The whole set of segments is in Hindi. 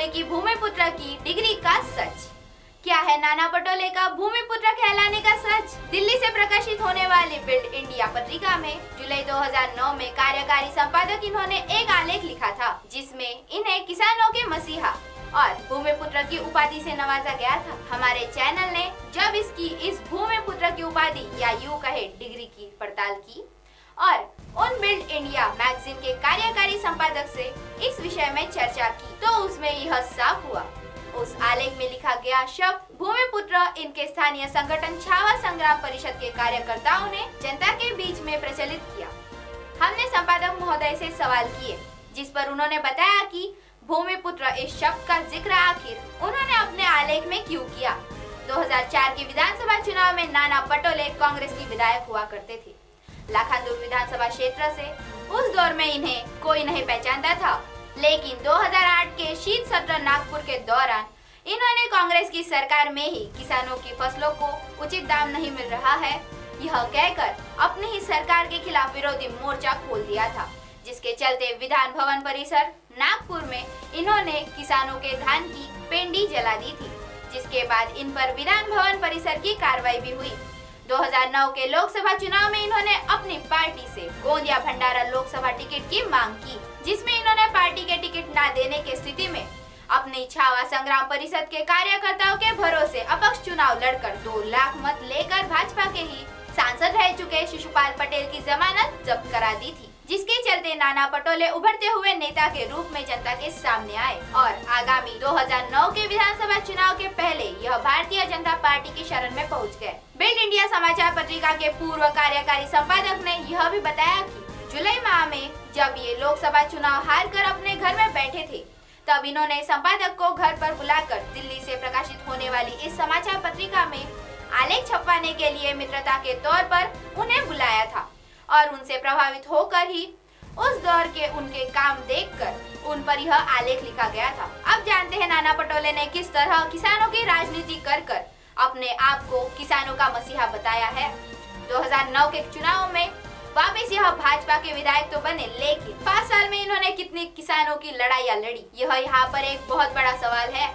पटोले की भूमिपुत्र की डिग्री का सच। क्या है नाना पटोले का भूमिपुत्र कहलाने का सच? दिल्ली से प्रकाशित होने वाली बिल्ड इंडिया पत्रिका में जुलाई 2009 में कार्यकारी संपादक इन्होंने एक आलेख लिखा था, जिसमें इन्हें किसानों के मसीहा और भूमिपुत्र की उपाधि से नवाजा गया था। हमारे चैनल ने जब इसकी इस भूमिपुत्र की उपाधि या यू कहे डिग्री की पड़ताल की और उन बिल्ड इंडिया मैगजीन के कार्यकारी संपादक से इस विषय में चर्चा की। तो उसमें यह साफ़ हुआ। उस आलेख में लिखा गया शब्द, भूमिपुत्र, इनके स्थानीय संगठन छावा संग्राम परिषद के कार्यकर्ताओं ने जनता के बीच में प्रचलित किया। हमने संपादक महोदय से सवाल किए, जिस पर उन्होंने बताया कि भूमिपुत्र इस शब्द का ज़िक्र आखिर उन्होंने अपने आलेख में क्यों किया? 2004 के विधानसभा चुनाव में नाना पटोले कांग्रेस की विधायक हुआ करते थे। लाखांदुर विधानसभा क्षेत्र से। उस दौर में इन्हें कोई नहीं पहचानता था। लेकिन 2008 के शीत सत्र नागपुर के दौरान इन्होंने कांग्रेस की सरकार में ही किसानों की फ़सलों को उचित दाम नहीं मिल रहा है। यह कहकर अपनी ही सरकार के खिलाफ विरोधी मोर्चा खोल दिया था, जिसके चलते विधान भवन परिसर नागपुर में इन्होंने किसानों के धान की पेंडी जला दी थी, जिसके बाद इन पर विधान भवन परिसर की कार्रवाई भी हुई। 2009 के लोकसभा चुनाव में इन्होंने अपनी पार्टी से गोंदिया भंडारा लोकसभा टिकट की मांग की, जिसमें इन्होंने पार्टी के टिकट न देने की स्थिति में अपनी छावा संग्राम परिषद के कार्यकर्ताओं के भरोसे अपक्ष चुनाव लड़कर दो लाख मत लेकर भाजपा के ही सांसद रह चुके शिशुपाल पटेल की जमानत जब्त करा दी थी। जिसके चलते नाना पटोले उभरते हुए नेता के रूप में जनता के सामने आए और आगामी 2009 के विधानसभा चुनाव के पहले यह भारतीय जनता पार्टी की शरण में पहुँच गए। बिल्ड इंडिया समाचार पत्रिका के पूर्व कार्यकारी संपादक ने यह भी बताया कि जुलाई माह में जब ये लोकसभा चुनाव हार कर अपने घर में बैठे थे, तब इन्होंने संपादक को घर पर बुलाकर दिल्ली से प्रकाशित होने वाली इस समाचार पत्रिका में आलेख छपवाने के लिए मित्रता के तौर पर उन्हें बुलाया था। और उनसे प्रभावित होकर ही उस दौर के उनके काम देखकर उन पर यह आलेख लिखा गया था। अब जानते हैं नाना पटोले ने किस तरह किसानों की राजनीति कर कर अपने आप को किसानों का मसीहा बताया है। 2009 के चुनाव में वापिस यह भाजपा के विधायक तो बने, लेकिन पाँच साल में इन्होंने कितनी किसानों की लड़ाइया लड़ी, यह यहाँ पर एक बहुत बड़ा सवाल है।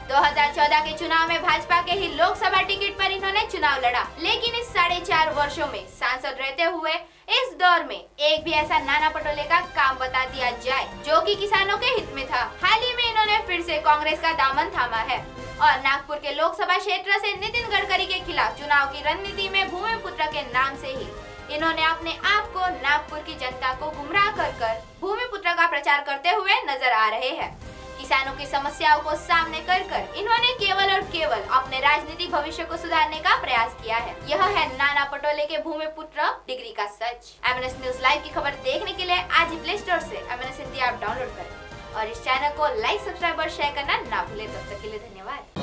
2014 के चुनाव में भाजपा के ही लोकसभा टिकट पर इन्होंने चुनाव लड़ा। लेकिन इस साढ़े चार वर्षो में सांसद रहते हुए इस दौर में एक भी ऐसा नाना पटोले का काम बता दिया जाए, जो कि किसानों के हित में था। हाल ही में इन्होंने फिर से कांग्रेस का दामन थामा है और नागपुर के लोकसभा क्षेत्र से नितिन गडकरी के खिलाफ चुनाव की रणनीति में भूमि पुत्र के नाम से ही इन्होंने अपने आप को नागपुर की जनता को गुमराह कर कर भूमि पुत्र का प्रचार करते हुए नज़र आ रहे हैं। किसानों की समस्याओं को सामने कर कर इन्होंने केवल और केवल अपने राजनीतिक भविष्य को सुधारने का प्रयास किया है। यह है नाना पटोले के भूमि पुत्र डिग्री का सच। M N S news live की खबर देखने के लिए आज ही प्ले स्टोर ऐसी M N Hindi app download करें। और इस चैनल को लाइक सब्सक्राइब और शेयर करना ना भूले। तब तक के लिए धन्यवाद।